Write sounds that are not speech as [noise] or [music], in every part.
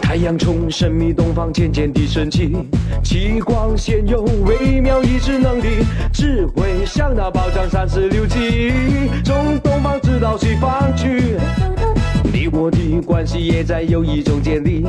太阳从神秘东方渐渐地升起，极光现有微妙意志能力，智慧像那宝藏三十六计，从东方直到西方去。你我的关系也在有意中建立，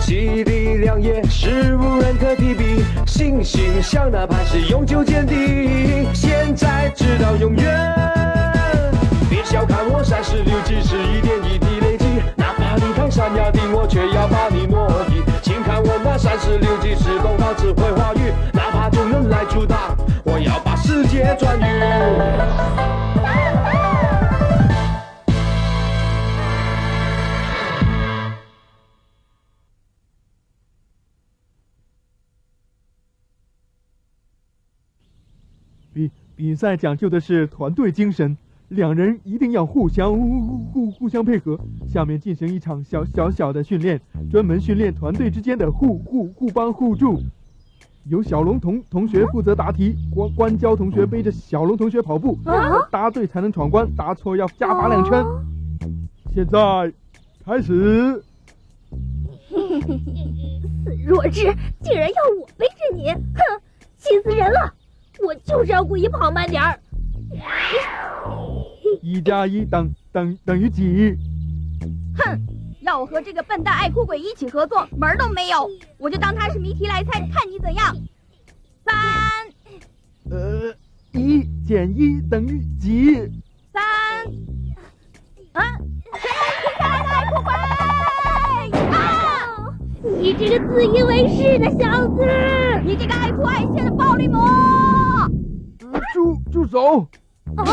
其力量也是无人可匹敌，心心像那磐石永久坚定，现在直到永远。别小看我三十六计是一点一滴累积，哪怕你看山崖的我，却要把你挪移。请看我那三十六计是东方智慧话语，哪怕众人来阻挡，我要把世界转移。比比赛讲究的是团队精神，两人一定要互相互互互相配合。下面进行一场小小小的训练，专门训练团队之间的互互互帮互助。由小龙同同学负责答题，关关娇同学背着小龙同学跑步，答对才能闯关，答错要加罚两圈。现在开始。死弱智，竟然要我背着你，哼，气死人了！我就是要故意跑慢点儿。一加一等等等于几？哼，要我和这个笨蛋爱哭鬼一起合作，门儿都没有！我就当他是谜题来猜，看你怎样。三，呃，一减一等于几？三，啊，谁停下来的爱哭鬼？啊！你这个自以为是的小子！你这个爱哭爱谢的暴力魔！呃住住手！啊！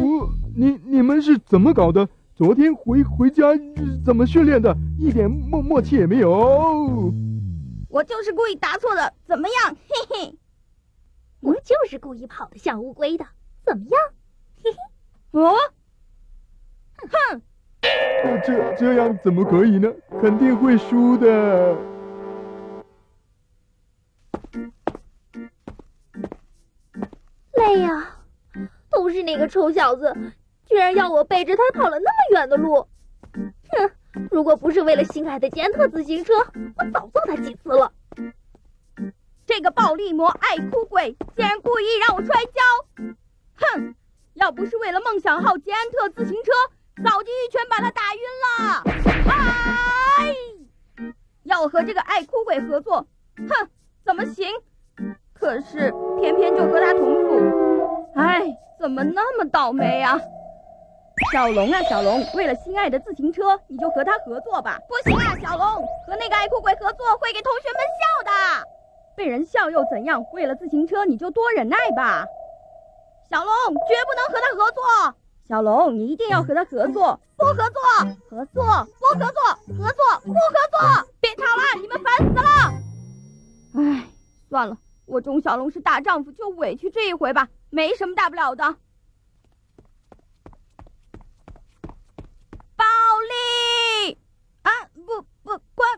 我你你们是怎么搞的？昨天回回家呃怎么训练的？一点默默契也没有。我就是故意答错的，怎么样？嘿嘿。我就是故意跑得像乌龟的，怎么样？嘿嘿。哦，哼！呃这这样怎么可以呢？肯定会输的。累呀、都是那个臭小子，居然要我背着他跑了那么远的路。哼，如果不是为了心爱的捷安特自行车，我早揍他几次了。这个暴力魔爱哭鬼竟然故意让我摔跤！哼，要不是为了梦想号捷安特自行车，早就一拳把他打晕了。哎，要和这个爱哭鬼合作，哼，怎么行？可是偏偏就和他同，哎，怎么那么倒霉啊？小龙啊，小龙，为了心爱的自行车，你就和他合作吧。不行啊，小龙，和那个爱哭鬼合作会给同学们笑的。被人笑又怎样？为了自行车，你就多忍耐吧。小龙，绝不能和他合作。小龙，你一定要和他合作，不合作，合作，不合作，合作，不合作。别吵了，你们烦死了。唉，算了，我钟小龙是大丈夫，就委屈这一回吧，没什么大不了的。暴力啊！不不，关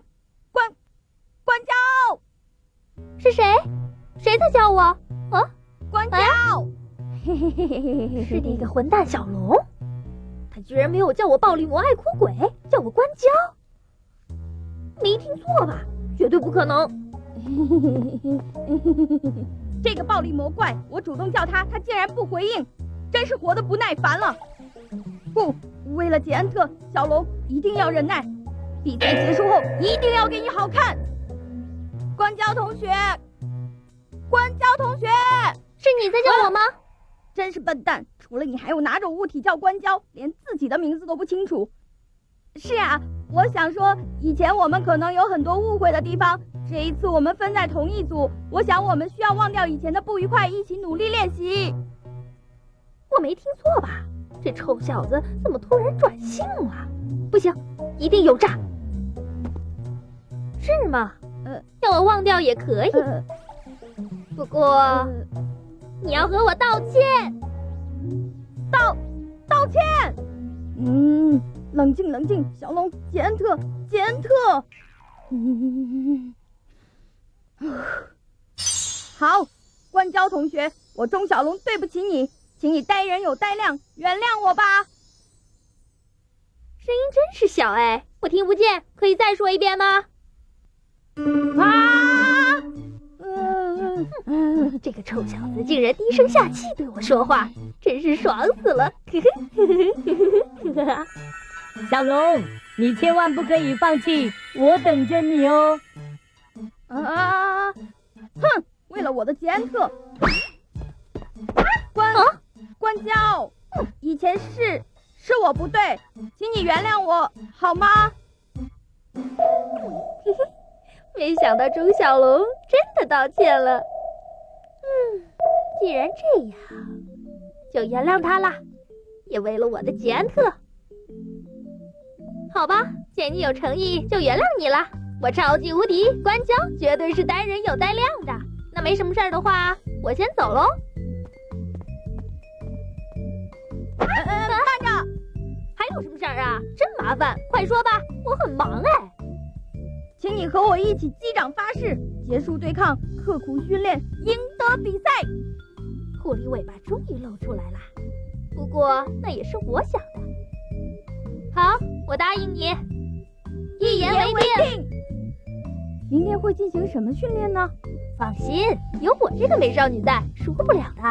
关关交，是谁？谁在叫我？啊？关交。嘿嘿嘿嘿嘿嘿是那个混蛋小龙，他居然没有叫我暴力魔爱哭鬼，叫我关交。没听错吧？绝对不可能！这个暴力魔怪，我主动叫他，他竟然不回应，真是活得不耐烦了。不，为了捷安特，小龙一定要忍耐。比赛结束后，一定要给你好看。关娇同学，关娇同学，是你在叫我吗？真是笨蛋！除了你，还有哪种物体叫关娇，连自己的名字都不清楚？是啊，我想说，以前我们可能有很多误会的地方，这一次我们分在同一组，我想我们需要忘掉以前的不愉快，一起努力练习。我没听错吧？这臭小子怎么突然转性了？不行，一定有诈。是吗？呃，要我忘掉也可以，呃，不过呃你要和我道歉。道道歉。嗯，冷静冷静，小龙，杰恩特，杰恩特。嗯，啊 [sighs] 好，关娇同学，我钟小龙对不起你，请你待人有待量，原谅我吧。声音真是小哎，我听不见，可以再说一遍吗？啊！嗯嗯，这个臭小子竟然低声下气对我说话，真是爽死了！[laughs] [laughs] 小龙，你千万不可以放弃，我等着你哦。啊！哼，为了我的捷特，关关娇，以前是是我不对，请你原谅我好吗？[laughs] 没想到钟小龙真的道歉了。嗯，既然这样，就原谅他了，也为了我的捷安特。好吧，见你有诚意，就原谅你了。我超级无敌关胶，绝对是单人有带量的。那没什么事儿的话，我先走喽。呃，慢着，还有什么事儿啊？真麻烦，快说吧，我很忙哎。请你和我一起击掌发誓，结束对抗，刻苦训练，赢得比赛。狐狸尾巴终于露出来了，不过那也是我想的。好，我答应你，一言为定。明天会进行什么训练呢？放心，有我这个美少女在，输不了的。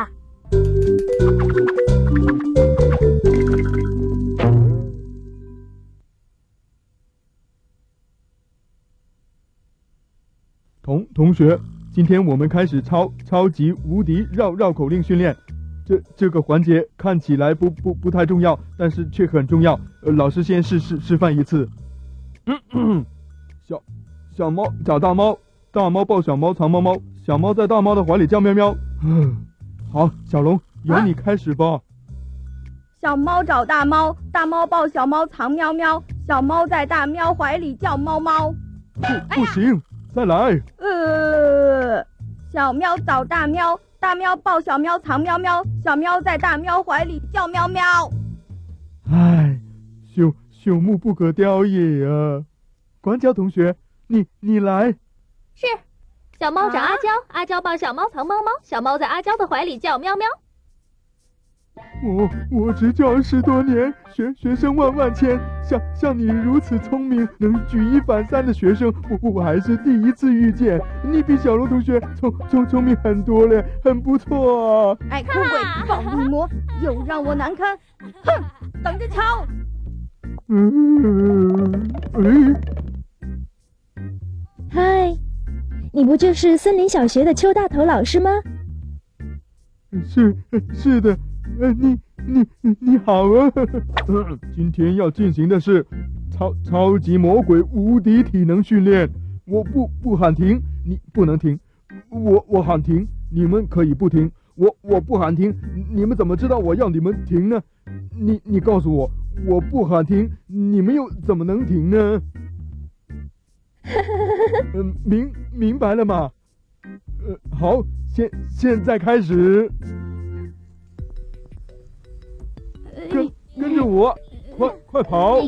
同同学，今天我们开始超超级无敌绕绕口令训练。这这个环节看起来不不不太重要，但是却很重要。呃，老师先示示示范一次。小小猫找大猫，大猫抱小猫藏猫猫，小猫在大猫的怀里叫喵喵。嗯，[laughs] 好，小龙由你开始吧。小猫找大猫，大猫抱小猫藏喵喵，小猫在大喵怀里叫猫猫。不不行，再来。呃，小喵找大喵。大喵抱小喵藏喵喵，小喵在大喵怀里叫喵喵。唉，朽朽木不可雕也啊！管家同学，你你来。是，小猫找阿娇，阿娇抱小猫藏猫猫，小猫在阿娇的怀里叫喵喵。我我执教十多年，学学生万万千，像像你如此聪明，能举一反三的学生，我我还是第一次遇见。你比小龙同学聪聪聪明很多嘞，很不错啊！爱哭鬼，暴力魔，又让我难堪，哼，等着瞧。嗯，哎，嗨，你不就是森林小学的邱大头老师吗？是是的。呃，你你你你好啊！[laughs] 今天要进行的是超超级魔鬼无敌体能训练。我不不喊停，你不能停。我我喊停，你们可以不停。我我不喊停，你们怎么知道我要你们停呢？你你告诉我，我不喊停，你们又怎么能停呢？[laughs] 嗯，明明白了吗？呃，好，现现在开始。跟跟着我，快快跑！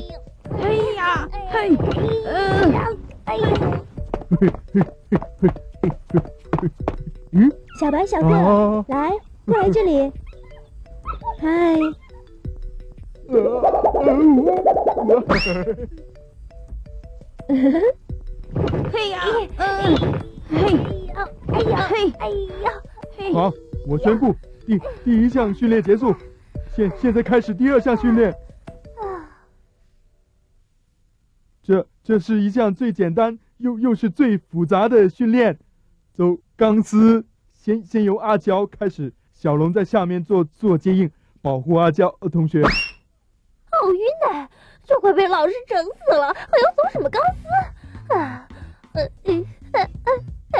哎呀，嘿，嘿嘿嘿嘿嘿嘿嗯，小白小哥，来过来这里，嗨，嘿呀，嗯，嘿，哎呀，嘿，哎呀，嘿，好，我宣布第第一项训练结束。现现在开始第二项训练，这这是一项最简单又又是最复杂的训练。走钢丝，先先由阿娇开始，小龙在下面做做接应，保护阿娇同学。好晕呢，就快被老师整死了，还要走什么钢丝？啊，呃，呃，呃，呃。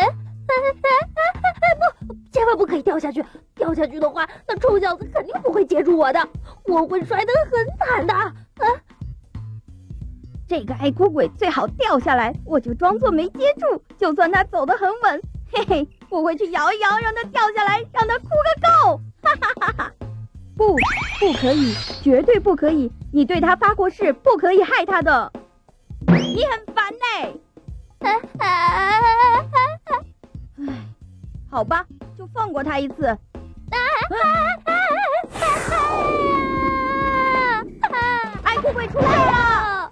不，千万不可以掉下去！掉下去的话，那臭小子肯定不会接住我的，我会摔得很惨的。啊！这个爱哭鬼最好掉下来，我就装作没接住。就算他走得很稳，嘿嘿，我会去摇一摇，让他掉下来，让他哭个够！哈哈哈哈！不，不可以，绝对不可以！你对他发过誓，不可以害他的。你很烦呢。好吧，就放过他一次。啊 [laughs] 爱哭鬼出来了！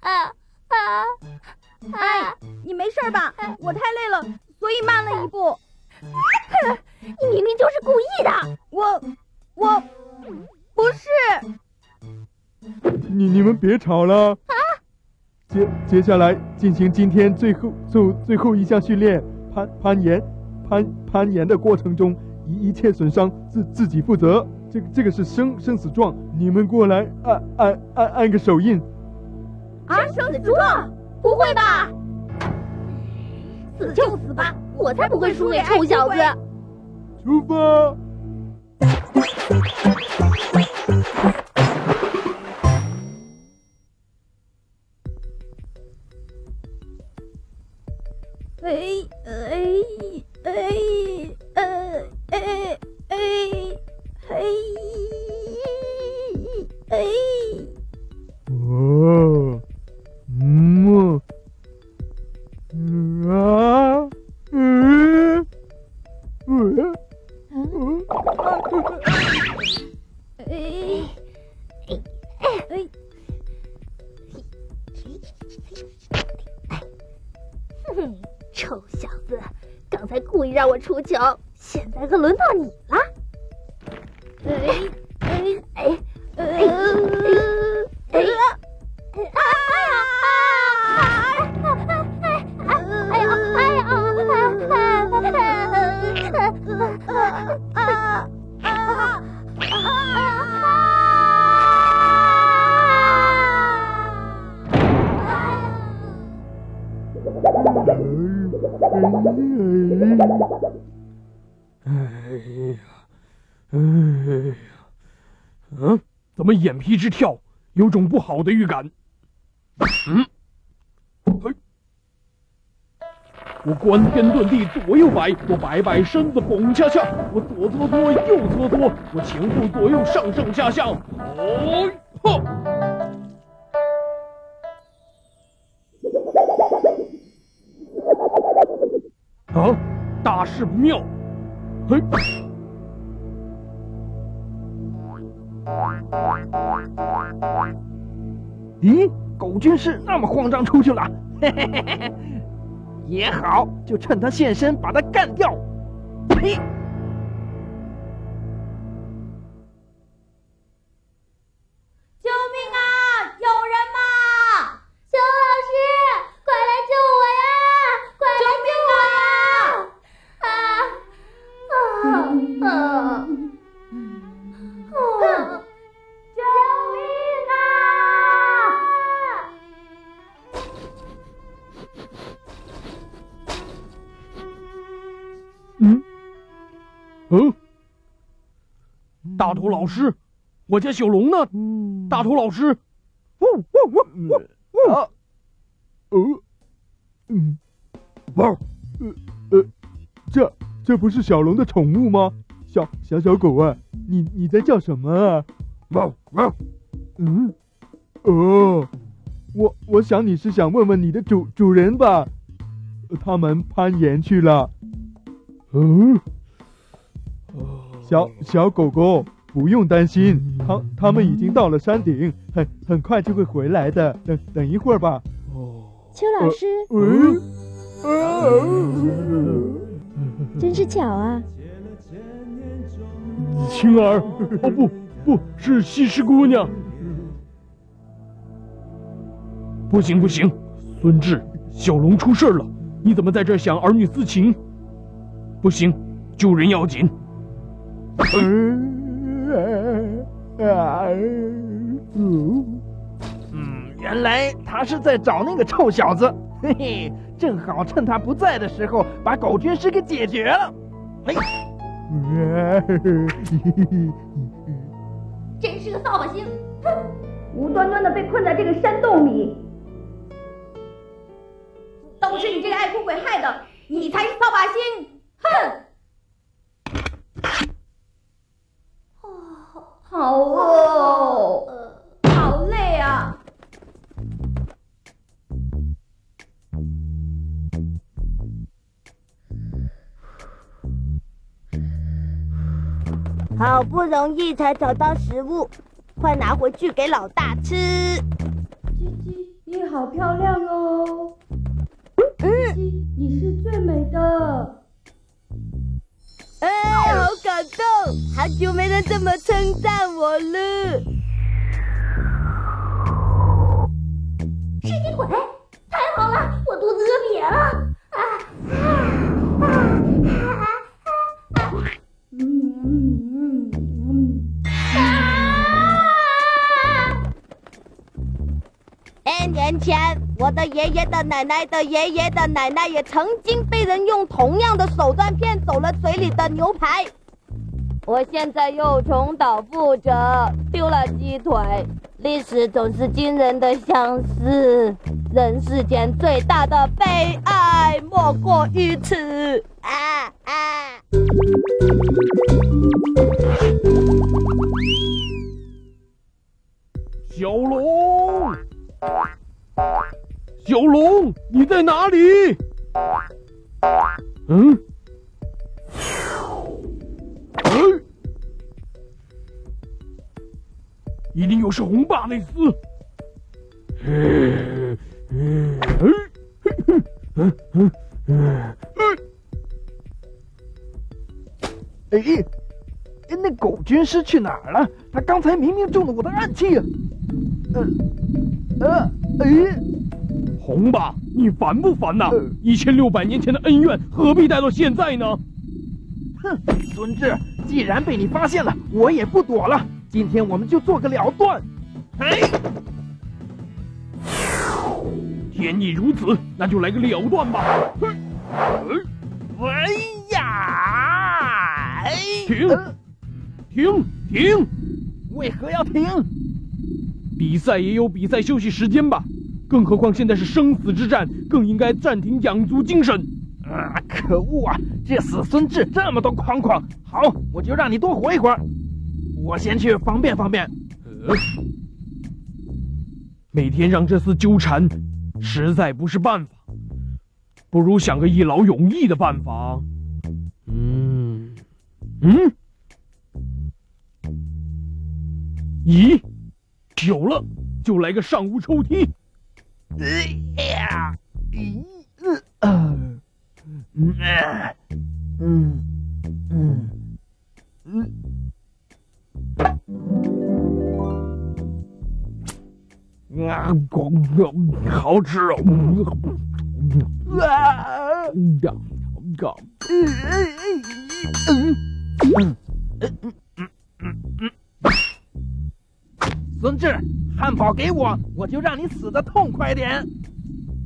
啊啊！哎，你没事吧？我太累了，所以慢了一步。你明明就是故意的！我我不是。你你们别吵了。啊！接接下来进行今天最后最最后一项训练，攀攀岩，攀攀岩的过程中，一一切损伤自自己负责。这个这个是生生死状，你们过来按按按按个手印。啊，生死状？不会吧？死就死吧，我才不会输给臭小子。出发。哎哎哎怎么眼皮直跳，有种不好的预感。嗯，嘿，我关天遁地左右摆，我摆摆身子蹦恰恰，我左搓搓右搓搓，我前后左右上上下下，哦呵。啊，大事不妙！嘿，咦，狗军师那么慌张出去了，嘿嘿嘿嘿，也好，就趁他现身把他干掉。呸，大头老师，我家小龙呢？大头老师，呜呜呜呜啊，呃，嗯，哇，呃呃，这这不是小龙的宠物吗？小小小狗啊，你你在叫什么啊？汪汪，嗯，哦，我我想你是想问问你的主主人吧？他们攀岩去了。嗯，小小狗狗不用担心，他他们已经到了山顶，很很快就会回来的。等等一会儿吧。邱老师，嗯，[laughs] 真是巧啊！青儿，哦不不是西施姑娘。不行不行，孙志，小龙出事了，你怎么在这想儿女私情？不行，救人要紧。嗯，原来他是在找那个臭小子，嘿嘿，正好趁他不在的时候把狗军师给解决了。哎，[laughs] 真是个扫把星！哼，无端端的被困在这个山洞里，都是你这个爱哭鬼害的，你才是扫把星！哼！好饿哦好累啊。好不容易才找到食物快拿回去给老大吃。鸡鸡你好漂亮哦。鸡你是最美的。好感动，好久没人这么称赞我了。吃鸡腿，太好了，我肚子饿瘪了。啊啊啊啊啊！嗯嗯嗯嗯。N 年前，我的爷爷的奶奶的爷爷的奶奶也曾经被人用同样的手段骗走了嘴里的牛排。我现在又重蹈覆辙，丢了鸡腿。历史总是惊人的相似，人世间最大的悲哀莫过于此。啊啊！小龙，小龙，你在哪里？嗯？哎，一定又是红霸那厮。哎哎，哎，那狗军师去哪儿了？他刚才明明中了我的暗器啊！呃，呃，哎，红爸，你烦不烦呐呃？一千六百年前的恩怨，何必带到现在呢？哼，孙志，既然被你发现了，我也不躲了。今天我们就做个了断。哎，天意如此，那就来个了断吧。嘿哎呀！哎，停停停！为何要停？比赛也有比赛休息时间吧？更何况现在是生死之战，更应该暂停养足精神。啊！可恶啊！这死孙志这么多框框，好，我就让你多活一会儿。我先去方便方便。呃，每天让这厮纠缠，实在不是办法。不如想个一劳永逸的办法。嗯，嗯，咦，有了，就来个上屋抽屉。哎呀，咦，呃，嗯，呃嗯，嗯，嗯，啊，好吃哦！啊，呀，呀，孙志，汉堡给我，我就让你死的痛快点。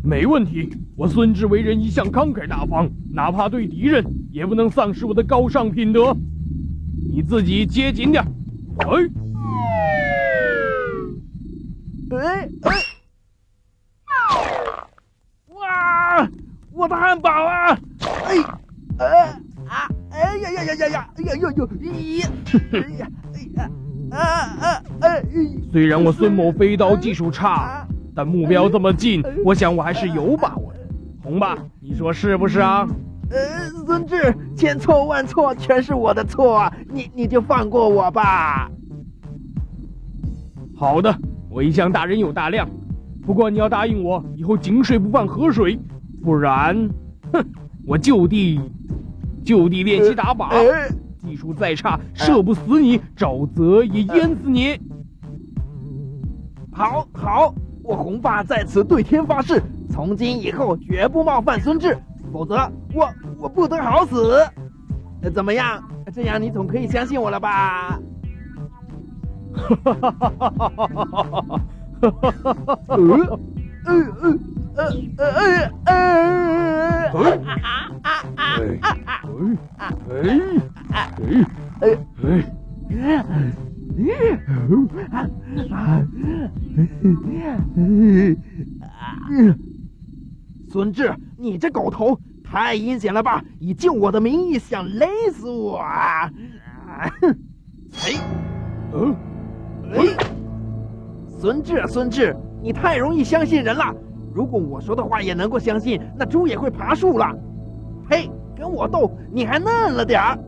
没问题。我孙志为人一向慷慨大方，哪怕对敌人，也不能丧失我的高尚品德。你自己接紧点。哎，哎哎，哇！我的汉堡啊！哎，呃啊！哎呀呀呀呀呀！哎呀呦呦！咦！哎呀！哎呀！啊啊哎！虽然我孙某飞刀技术差，但目标这么近，我想我还是有把握的。红吧，你说是不是啊？呃，孙志，千错万错，全是我的错，你你就放过我吧。好的，我一向大人有大量，不过你要答应我，以后井水不犯河水，不然，哼，我就地就地练习打靶，哎技术再差，射不死你，沼泽也淹死你。好，好，我红发在此对天发誓，从今以后绝不冒犯孙志，否则我我不得好死。怎么样？这样你总可以相信我了吧？哈哈哈哈哈哈哈哈哈！呃呃呃呃呃呃呃！孙志，你这狗头太阴险了吧！以救我的名义想勒死我啊！哎，嗯，哎，孙志，孙志，你太容易相信人了。如果我说的话也能够相信，那猪也会爬树了。嘿，跟我斗，你还嫩了点儿。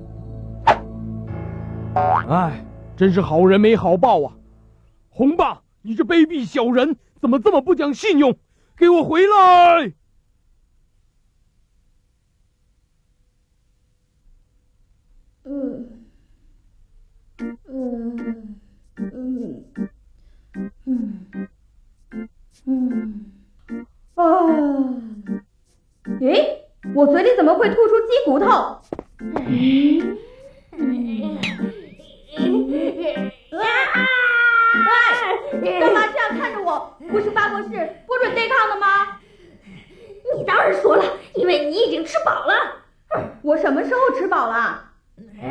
唉，真是好人没好报啊！红爸，你这卑鄙小人，怎么这么不讲信用？给我回来！嗯，嗯，嗯，嗯，嗯，啊！诶，我嘴里怎么会吐出鸡骨头？嗯哎，干嘛这样看着我？不是发过誓不准对抗的吗？你当然说了，因为你已经吃饱了。我什么时候吃饱了？哎